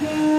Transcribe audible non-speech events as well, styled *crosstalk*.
Yeah. *laughs*